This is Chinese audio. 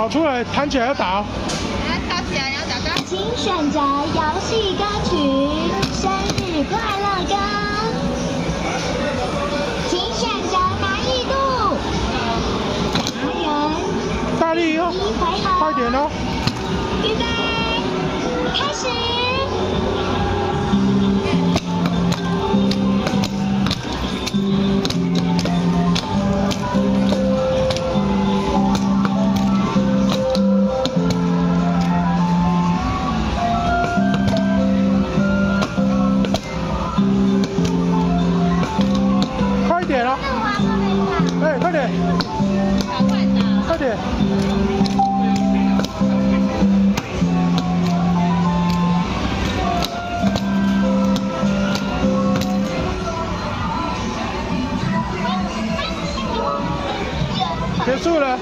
跑出来，弹起来要打。来，跳起来，要打歌。请选择游戏歌曲《生日快乐歌》，请选择难易度。达人，大力哦，一快点哦。预备，开始。快点，快打。快点。结束了。